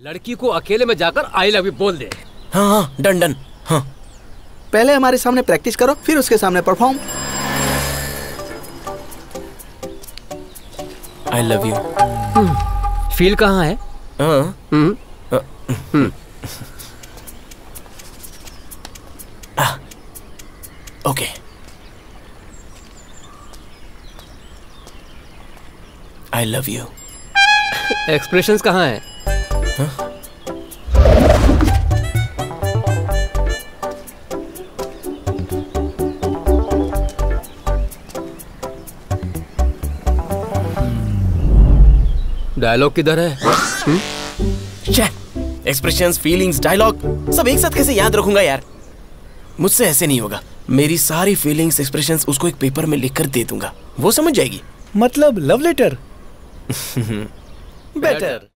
लड़की को अकेले में जाकर आई लव यू बोल दे। हाँ हाँ डन डन हाँ। पहले हमारे सामने प्रैक्टिस करो फिर उसके सामने perform I love you feel कहाँ है? हाँ। हम्म, okay. I love you expressions कहाँ है। डायलॉग किधर है? एक्सप्रेशंस फीलिंग्स डायलॉग सब एक साथ कैसे याद रखूँगा यार? मुझसे ऐसे नहीं होगा। मेरी सारी फीलिंग्स एक्सप्रेशंस उसको एक पेपर में लिखकर दे दूँगा। वो समझ जाएगी। मतलब लव लेटर बेटर